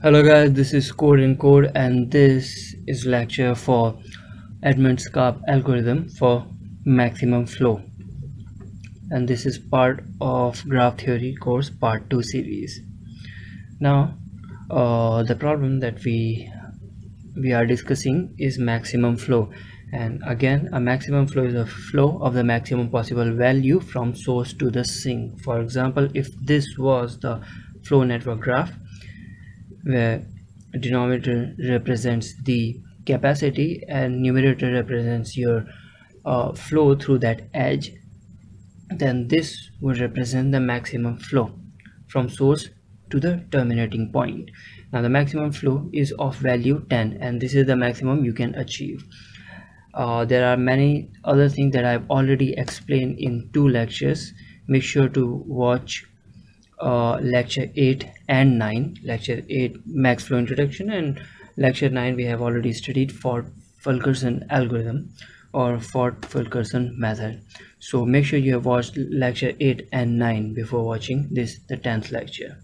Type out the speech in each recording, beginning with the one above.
Hello guys, this is CodeNCode and this is lecture for Edmonds-Karp algorithm for maximum flow and this is part of graph theory course part 2 series. Now uh, the problem that we we are discussing is maximum flow and again a maximum flow is a flow of the maximum possible value from source to the sink. For example, if this was the flow network graph where denominator represents the capacity and numerator represents your uh, flow through that edge then this would represent the maximum flow from source to the terminating point. Now the maximum flow is of value 10 and this is the maximum you can achieve. Uh, there are many other things that I've already explained in two lectures. Make sure to watch uh, lecture 8 and 9 lecture 8 max flow introduction and lecture 9 we have already studied Ford Fulkerson algorithm or Ford Fulkerson method. So make sure you have watched lecture 8 and 9 before watching this the 10th lecture.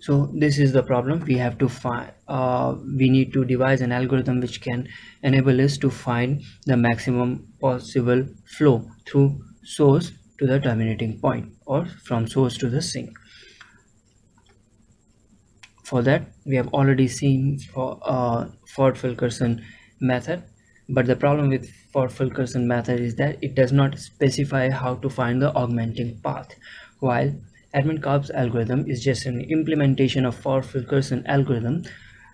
So this is the problem. We have to find uh, we need to devise an algorithm which can enable us to find the maximum possible flow through source to the terminating point or from source to the sink. For that we have already seen for uh, Ford Fulkerson method but the problem with Ford Fulkerson method is that it does not specify how to find the augmenting path while Edmonds-Karp's algorithm is just an implementation of Ford Fulkerson algorithm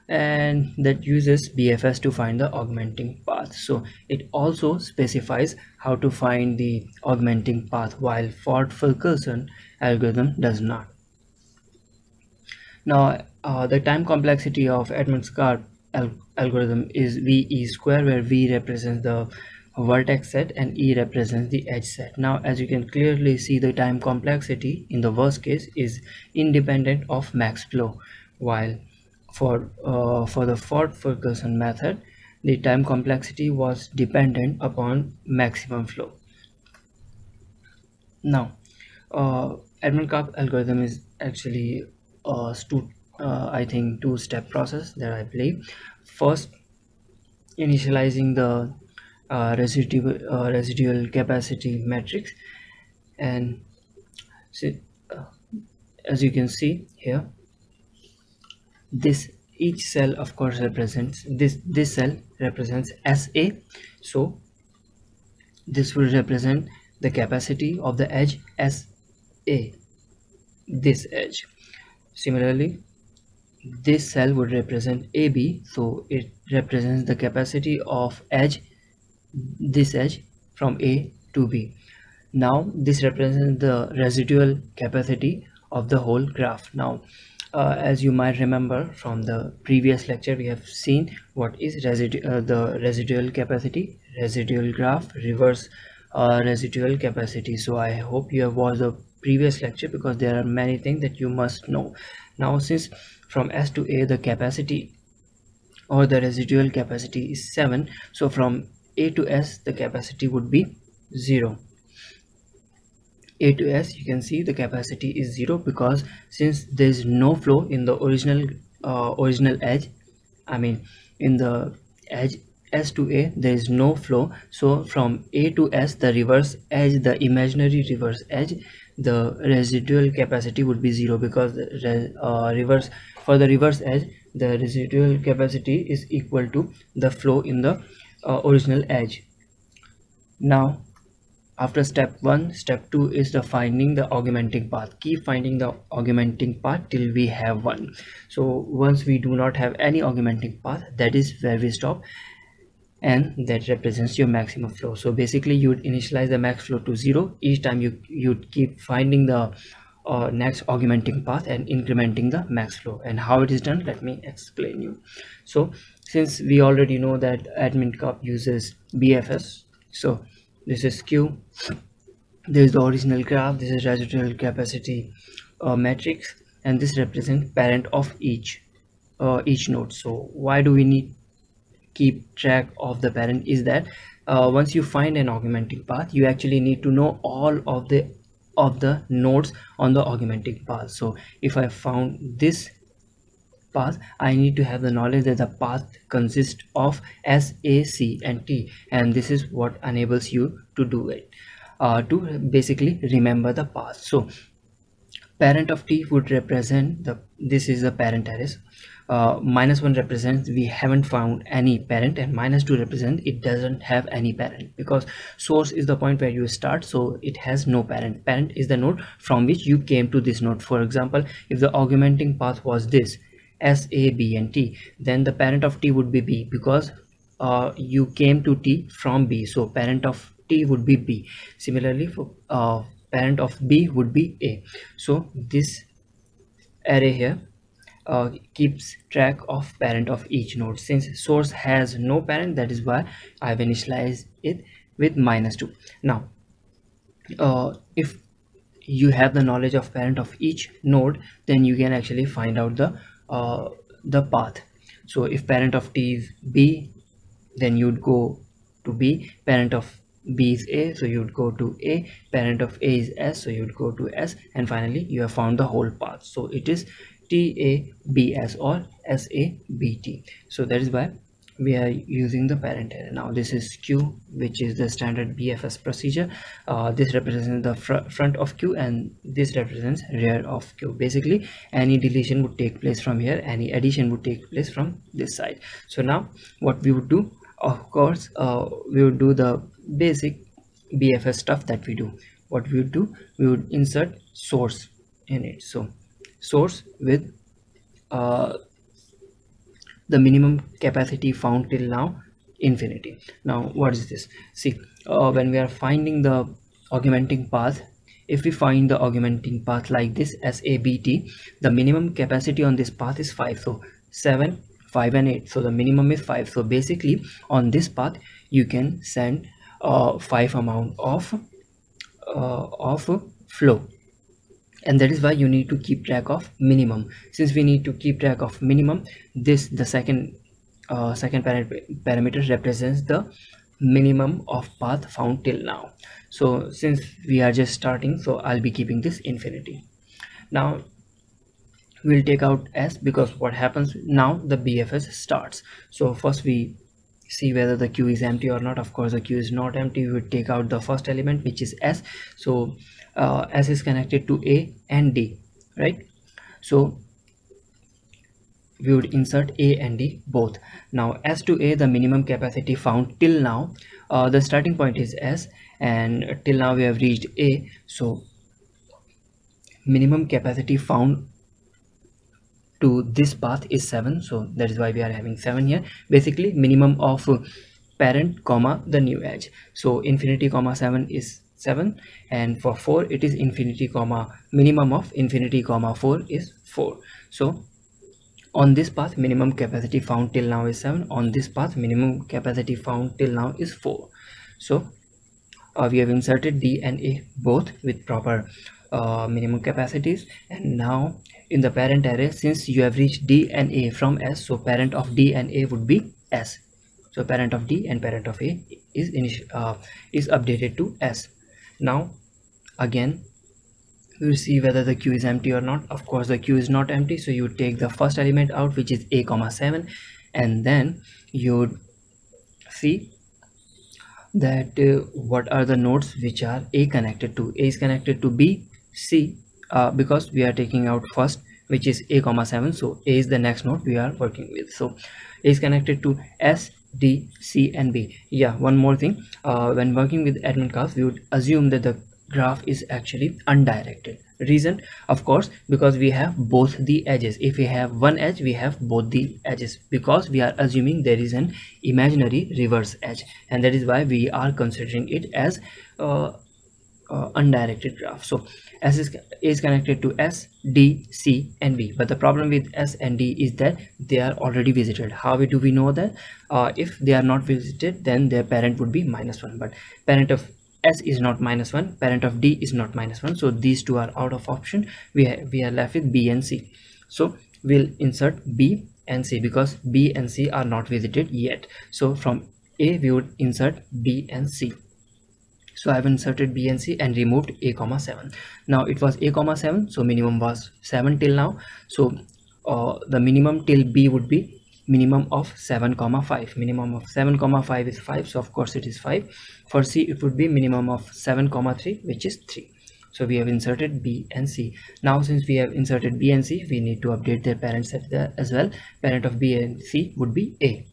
and that uses BFS to find the augmenting path. So it also specifies how to find the augmenting path while Ford Fulkerson algorithm does not. Now uh, the time complexity of Edmonds-Karp al algorithm is VE square where V represents the vertex set and E represents the edge set. Now as you can clearly see the time complexity in the worst case is independent of max flow while for uh, for the Ford Fulkerson method the time complexity was dependent upon maximum flow. Now uh, Edmond-Karp algorithm is actually two, uh, I think two step process that I believe. First initializing the uh, residual uh, residual capacity matrix. And see, uh, as you can see here this each cell of course represents this this cell represents SA so this will represent the capacity of the edge SA this edge. Similarly this cell would represent AB so it represents the capacity of edge this edge from A to B. Now this represents the residual capacity of the whole graph. Now uh, as you might remember from the previous lecture we have seen what is residu uh, the residual capacity residual graph reverse uh, residual capacity. So i hope you have watched the previous lecture because there are many things that you must know. Now since from s to a the capacity or the residual capacity is 7 so from a to s the capacity would be 0 a to s you can see the capacity is zero because since there is no flow in the original uh, original edge i mean in the edge s to a there is no flow. So from a to s the reverse edge the imaginary reverse edge the residual capacity would be zero because the uh, reverse for the reverse edge the residual capacity is equal to the flow in the uh, original edge. Now after step one step two is the finding the augmenting path. Keep finding the augmenting path till we have one. So once we do not have any augmenting path that is where we stop and that represents your maximum flow. So basically you would initialize the max flow to zero. Each time you you'd keep finding the uh, next augmenting path and incrementing the max flow. And how it is done let me explain you. So since we already know that Edmonds-Karp uses bfs so this is q. This is the original graph. This is residual capacity uh, matrix and this represents parent of each uh, each node. So why do we need keep track of the parent is that uh, once you find an augmenting path you actually need to know all of the of the nodes on the augmenting path. So if i found this path i need to have the knowledge that the path consists of s a c and t and this is what enables you to do it. Uh, to basically remember the path. So parent of t would represent the this is the parent arrays. Uh, minus 1 represents we haven't found any parent and minus 2 represents it doesn't have any parent because source is the point where you start so it has no parent. Parent is the node from which you came to this node. For example if the augmenting path was this s a b and t then the parent of t would be b because uh, you came to t from b so parent of t would be b. Similarly for uh, parent of b would be a. So this array here uh, keeps track of parent of each node. Since source has no parent that is why I've initialized it with minus 2 now uh, if you have the knowledge of parent of each node then you can actually find out the uh, the path. So if parent of t is b then you'd go to b. Parent of b is a so you'd go to a. Parent of a is s so you'd go to s. And finally you have found the whole path. So it is TABS or SABT. So that is why we are using the parent array. Now this is Q which is the standard BFS procedure. Uh, this represents the fr front of Q and this represents rear of Q. Basically any deletion would take place from here, any addition would take place from this side. So now what we would do of course uh, we would do the basic BFS stuff that we do. What we would do we would insert source in it. So source with uh, the minimum capacity found till now infinity. Now what is this? See uh, when we are finding the augmenting path if we find the augmenting path like this as sabt the minimum capacity on this path is 5 so 7 5 and 8 so the minimum is 5 so basically on this path you can send uh, 5 amount of uh, of flow and that is why you need to keep track of minimum. Since we need to keep track of minimum this the second uh, second parameter represents the minimum of path found till now. So since we are just starting so i'll be keeping this infinity. Now we'll take out s because what happens now the bfs starts. So first we see whether the queue is empty or not. Of course the queue is not empty. We would take out the first element which is s. So uh, s is connected to a and d right? So we would insert a and d both. Now s to a the minimum capacity found till now uh, the starting point is s and till now we have reached a. So minimum capacity found to this path is 7 so that is why we are having 7 here. Basically minimum of parent comma the new edge. So infinity comma 7 is 7 and for 4 it is infinity comma minimum of infinity comma 4 is 4 so on this path minimum capacity found till now is 7 on this path minimum capacity found till now is 4 so uh, we have inserted d and a both with proper uh, minimum capacities. And now in the parent array since you have reached d and a from s so parent of d and a would be s. So parent of d and parent of a is uh, is updated to s now again we'll see whether the queue is empty or not. Of course the queue is not empty so you take the first element out which is a comma 7 and then you see that uh, what are the nodes which are a connected to. A is connected to b c uh, because we are taking out first which is a comma 7 so a is the next node we are working with. So a is connected to s D, C, and B. Yeah, one more thing. Uh, when working with Edmonds-Karp's, we would assume that the graph is actually undirected. Reason, of course, because we have both the edges. If we have one edge, we have both the edges because we are assuming there is an imaginary reverse edge, and that is why we are considering it as uh, uh, undirected graph. So S is, is connected to S, D, C and B but the problem with S and D is that they are already visited. How do we know that? Uh, if they are not visited then their parent would be minus 1 but parent of S is not minus 1 parent of D is not minus 1 so these two are out of option. We, we are left with B and C. So we'll insert B and C because B and C are not visited yet. So from A we would insert B and C so i have inserted b and c and removed a comma 7 now it was a comma 7 so minimum was 7 till now. So uh, the minimum till b would be minimum of 7 comma 5 minimum of 7 comma 5 is 5 so of course it is 5 for c it would be minimum of 7 comma 3 which is 3 so we have inserted b and c. Now since we have inserted b and c we need to update their parent set there as well. Parent of b and c would be a.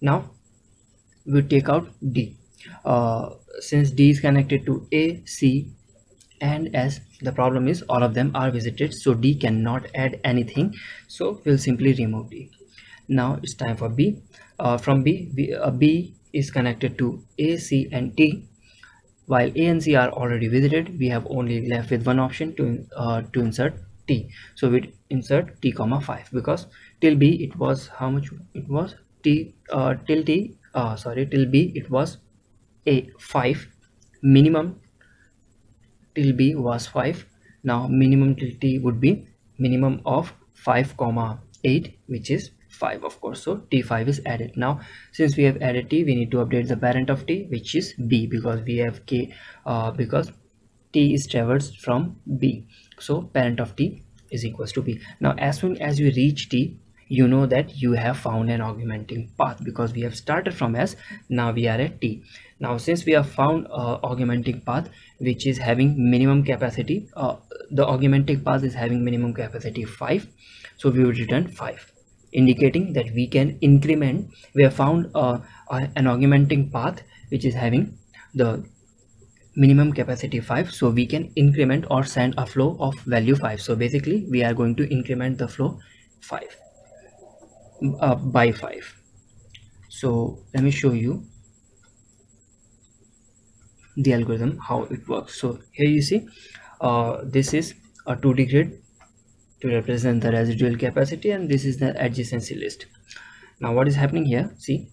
Now we take out d. Uh, since d is connected to a c and s the problem is all of them are visited so d cannot add anything. So we'll simply remove d. Now it's time for b. Uh, from b, b, uh, b is connected to a c and t. While a and c are already visited we have only left with one option to uh, to insert t. So we insert t comma 5 because till b it was how much it was? T uh, till t uh, sorry till b it was a 5 minimum till b was 5 now minimum till t would be minimum of 5 comma 8 which is 5 of course. So t5 is added. Now since we have added t we need to update the parent of t which is b because we have k uh, because t is traversed from b. So parent of t is equals to b. Now as soon as you reach t you know that you have found an augmenting path because we have started from s now we are at t now since we have found uh, augmenting path which is having minimum capacity uh, the augmenting path is having minimum capacity 5 so we will return 5 indicating that we can increment we have found uh, an augmenting path which is having the minimum capacity 5 so we can increment or send a flow of value 5 so basically we are going to increment the flow 5 uh, by 5 so let me show you the algorithm how it works. So here you see uh, this is a 2d grid to represent the residual capacity and this is the adjacency list. Now what is happening here? See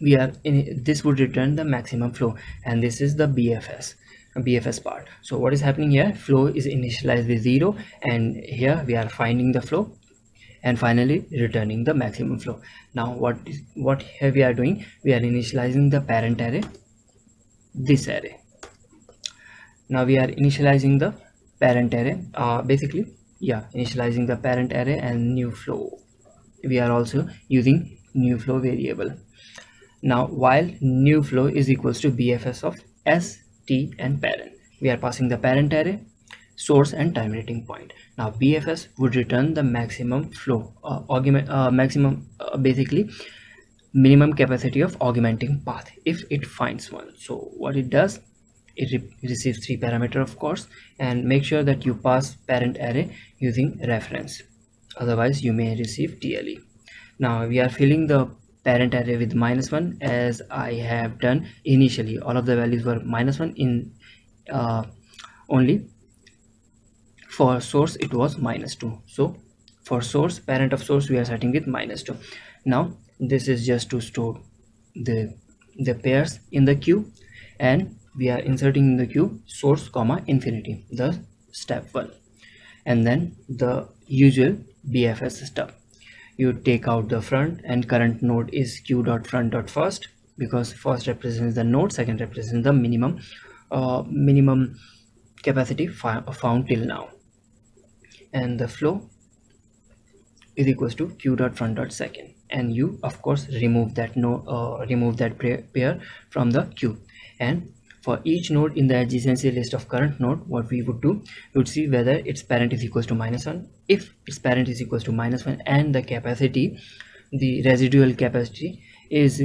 we are in this would return the maximum flow and this is the bfs bfs part. So what is happening here? Flow is initialized with zero and here we are finding the flow and finally returning the maximum flow. Now what is what here we are doing? We are initializing the parent array this array. Now we are initializing the parent array. Uh, basically yeah initializing the parent array and new flow. We are also using new flow variable. Now while new flow is equals to bfs of s t and parent we are passing the parent array source and terminating point. Now bfs would return the maximum flow uh, augment uh, maximum uh, basically minimum capacity of augmenting path if it finds one. So what it does it re receives three parameter of course and make sure that you pass parent array using reference. Otherwise you may receive TLE now we are filling the parent array with minus one as I have done initially. All of the values were minus one in uh, only for source it was minus two. So for source parent of source we are setting with minus two. Now this is just to store the the pairs in the queue. And we are inserting in the queue source comma infinity the step one. And then the usual bfs step. You take out the front and current node is q dot front dot first because first represents the node second represents the minimum uh, minimum capacity found till now. And the flow is equals to q and you of course remove that no uh, remove that pair from the queue. And for each node in the adjacency list of current node what we would do we would see whether its parent is equals to minus one. If its parent is equals to minus one and the capacity the residual capacity is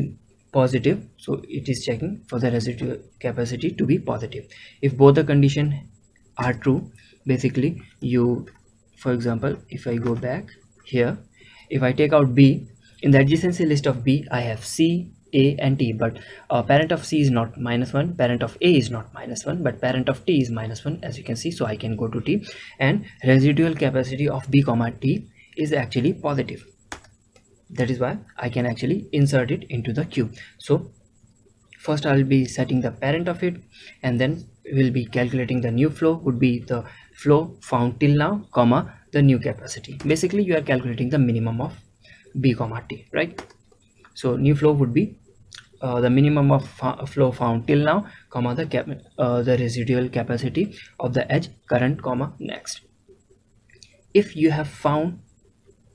positive so it is checking for the residual capacity to be positive. If both the condition are true basically you for example if i go back here if i take out b in the adjacency list of b i have c a and t but uh, parent of c is not minus 1 parent of a is not minus 1 but parent of t is minus 1 as you can see so i can go to t. And residual capacity of b comma t is actually positive. That is why i can actually insert it into the queue so first i'll be setting the parent of it and then we'll be calculating the new flow would be the flow found till now comma the new capacity. Basically you are calculating the minimum of b comma t right? So new flow would be uh, the minimum of flow found till now comma the cap uh, the residual capacity of the edge current comma next. If you have found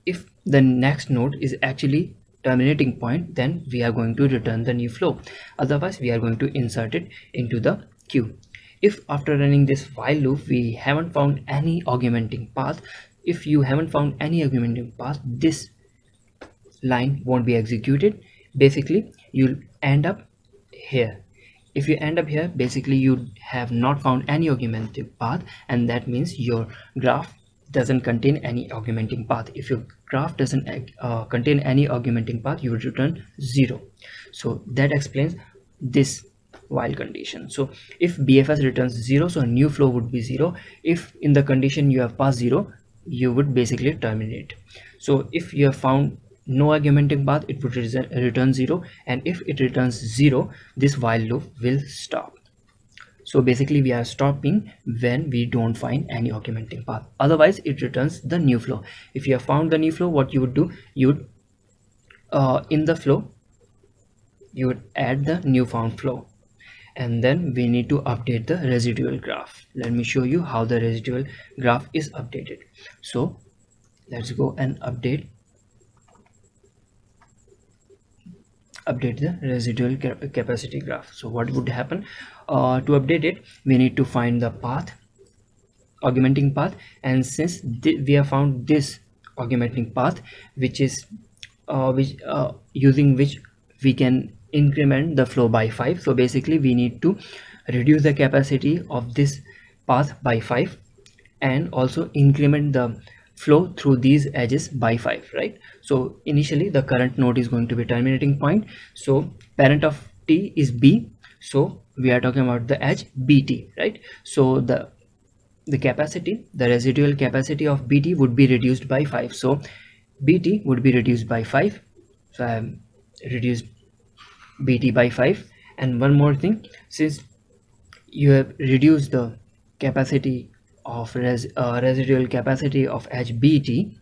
if the next node is actually terminating point then we are going to return the new flow. Otherwise we are going to insert it into the queue if after running this while loop we haven't found any augmenting path if you haven't found any augmenting path this line won't be executed. Basically you'll end up here. If you end up here basically you have not found any augmenting path and that means your graph doesn't contain any augmenting path. If your graph doesn't uh, contain any augmenting path you would return zero. So that explains this while condition. So if bfs returns zero so a new flow would be zero. If in the condition you have passed zero you would basically terminate. So if you have found no augmenting path it would return zero. And if it returns zero this while loop will stop. So basically we are stopping when we don't find any augmenting path otherwise it returns the new flow. If you have found the new flow what you would do you would uh, in the flow you would add the new found flow. And then we need to update the residual graph. Let me show you how the residual graph is updated. So let's go and update update the residual capacity graph. So what would happen? Uh, to update it we need to find the path augmenting path. And since we have found this augmenting path which is uh, which uh, using which we can increment the flow by 5 so basically we need to reduce the capacity of this path by 5 and also increment the flow through these edges by 5 right? So initially the current node is going to be terminating point. So parent of t is b. So we are talking about the edge bt right? So the the capacity the residual capacity of bt would be reduced by 5 so bt would be reduced by 5 so i have reduced bt by 5 and one more thing since you have reduced the capacity of res, uh, residual capacity of HBT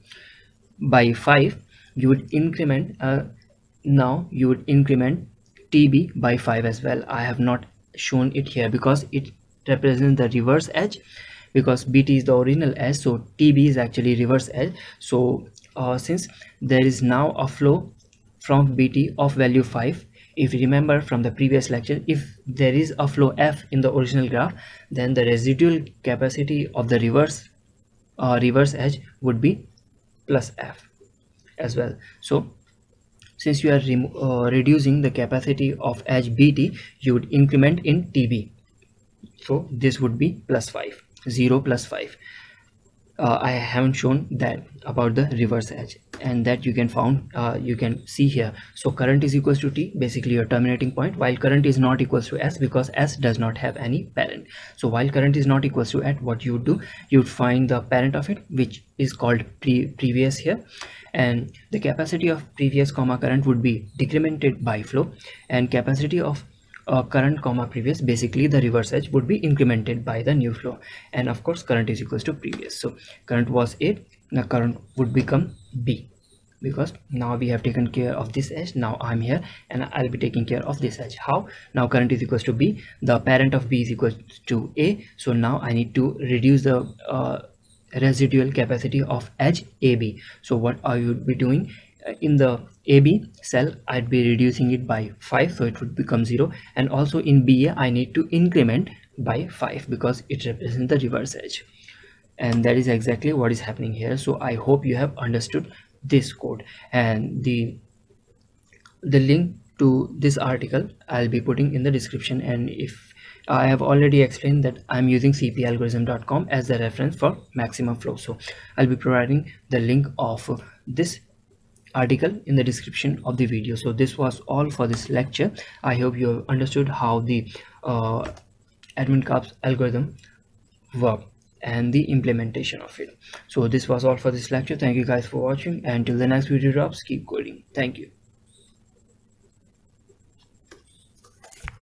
by 5 you would increment uh, now you would increment TB by 5 as well. I have not shown it here because it represents the reverse edge because BT is the original edge so TB is actually reverse edge. So uh, since there is now a flow from BT of value 5 if you remember from the previous lecture if there is a flow f in the original graph then the residual capacity of the reverse uh, reverse edge would be plus f as well. So since you are uh, reducing the capacity of edge bt you would increment in tb so this would be plus 5 0 plus 5 uh, I haven't shown that about the reverse edge and that you can found uh, you can see here. So current is equals to t basically your terminating point while current is not equals to s because s does not have any parent. So while current is not equals to at what you would do you would find the parent of it which is called pre previous here. And the capacity of previous comma current would be decremented by flow and capacity of uh, current comma previous basically the reverse edge would be incremented by the new flow. And of course current is equals to previous. So current was a now current would become b. Because now we have taken care of this edge now i'm here and i'll be taking care of this edge. How? Now current is equals to b. The parent of b is equal to a. So now i need to reduce the uh, residual capacity of edge ab so what are you be doing? In the AB cell I'd be reducing it by 5 so it would become 0 and also in BA I need to increment by 5 because it represents the reverse edge. And that is exactly what is happening here. So I hope you have understood this code. And the the link to this article I'll be putting in the description. And if I have already explained that I'm using cpalgorithm.com as the reference for maximum flow. So I'll be providing the link of this article in the description of the video. So this was all for this lecture. I hope you have understood how the uh, Edmonds-Karp's algorithm work and the implementation of it. So this was all for this lecture. Thank you guys for watching. And till the next video drops keep coding. Thank you